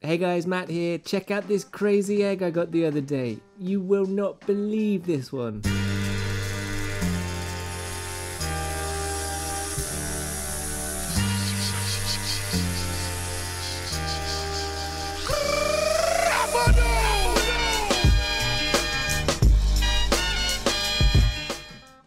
Hey guys, Matt here. Check out this crazy egg I got the other day. You will not believe this one.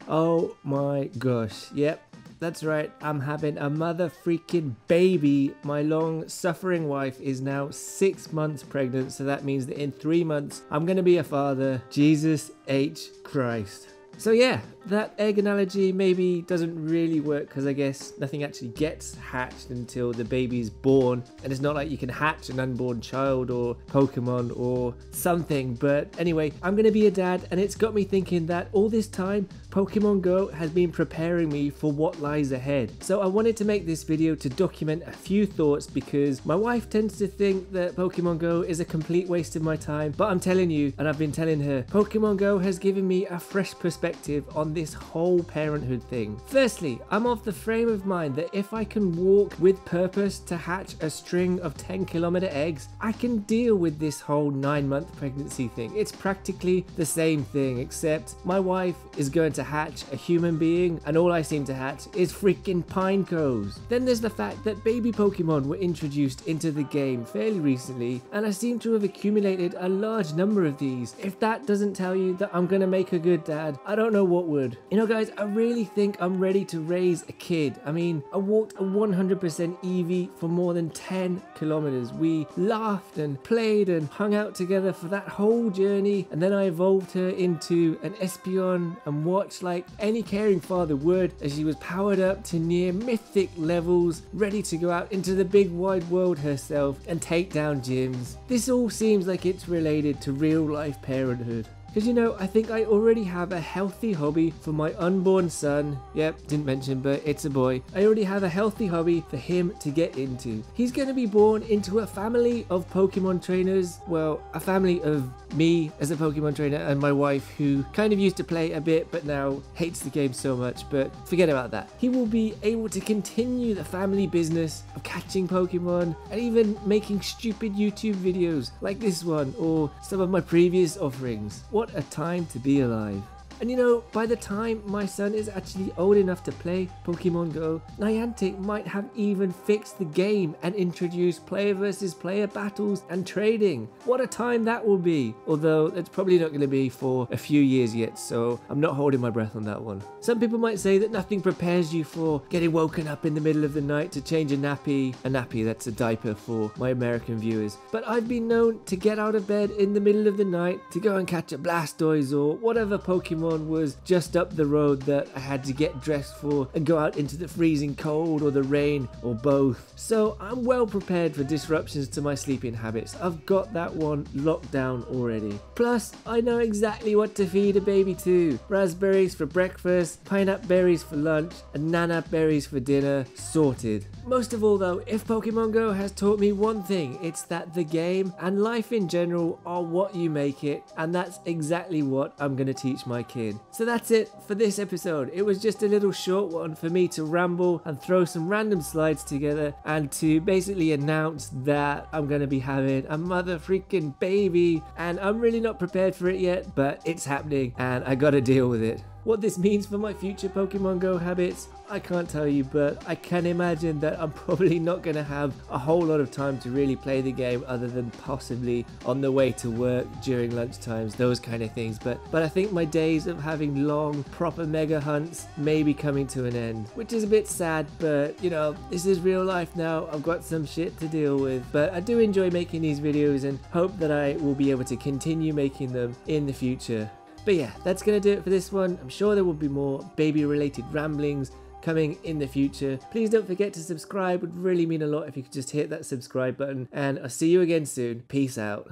Oh my gosh. Yep, that's right, I'm having a mother freaking baby. My long suffering wife is now six months pregnant, so that means that in three months I'm gonna be a father. Jesus H. Christ. So yeah, that egg analogy maybe doesn't really work because I guess nothing actually gets hatched until the baby's born, and it's not like you can hatch an unborn child or Pokemon or something. But anyway, I'm gonna be a dad, and it's got me thinking that all this time, Pokemon Go has been preparing me for what lies ahead. So I wanted to make this video to document a few thoughts because my wife tends to think that Pokemon Go is a complete waste of my time, but I'm telling you, and I've been telling her, Pokemon Go has given me a fresh perspective on this whole parenthood thing. Firstly, I'm of the frame of mind that if I can walk with purpose to hatch a string of 10 kilometer eggs, I can deal with this whole 9 month pregnancy thing. It's practically the same thing, except my wife is going to hatch a human being, and all I seem to hatch is freaking Pinecos. Then there's the fact that baby Pokemon were introduced into the game fairly recently, and I seem to have accumulated a large number of these. If that doesn't tell you that I'm gonna make a good dad, I don't know what would. You know, guys, I really think I'm ready to raise a kid. I mean, I walked a 100% Eevee for more than 10 kilometers. We laughed and played and hung out together for that whole journey, and then I evolved her into an Espeon and watched like any caring father would as she was powered up to near mythic levels, ready to go out into the big wide world herself and take down gyms. This all seems like it's related to real life parenthood. Because you know, I think I already have a healthy hobby for my unborn son. Yep, didn't mention, but it's a boy. I already have a healthy hobby for him to get into. He's going to be born into a family of Pokemon trainers. Well, a family of me as a Pokemon trainer and my wife who kind of used to play a bit but now hates the game so much. But forget about that. He will be able to continue the family business of catching Pokemon and even making stupid YouTube videos like this one or some of my previous offerings. A time to be alive. And you know, by the time my son is actually old enough to play Pokemon Go, Niantic might have even fixed the game and introduced player versus player battles and trading. What a time that will be! Although it's probably not going to be for a few years yet, so I'm not holding my breath on that one. Some people might say that nothing prepares you for getting woken up in the middle of the night to change a nappy. A nappy, that's a diaper for my American viewers. But I've been known to get out of bed in the middle of the night to go and catch a Blastoise or whatever Pokemon was just up the road that I had to get dressed for and go out into the freezing cold or the rain or both. So I'm well prepared for disruptions to my sleeping habits. I've got that one locked down already. Plus, I know exactly what to feed a baby to. Razz Berries for breakfast, Pinap berries for lunch, and Nanab berries for dinner. Sorted. Most of all though, if Pokemon Go has taught me one thing, it's that the game and life in general are what you make it, and that's exactly what I'm gonna teach my kids kid. So that's it for this episode. It was just a little short one for me to ramble and throw some random slides together and to basically announce that I'm going to be having a mother freaking baby and I'm really not prepared for it yet, but it's happening and I got to deal with it. What this means for my future Pokemon Go habits, I can't tell you, but I can imagine that I'm probably not going to have a whole lot of time to really play the game other than possibly on the way to work during lunch times, those kind of things. But but I think my days of having long, proper mega hunts may be coming to an end, which is a bit sad, but you know, this is real life now. I've got some shit to deal with, but I do enjoy making these videos and hope that I will be able to continue making them in the future. But yeah, that's going to do it for this one. I'm sure there will be more baby related ramblings coming in the future. Please don't forget to subscribe. It would really mean a lot if you could just hit that subscribe button. And I'll see you again soon. Peace out.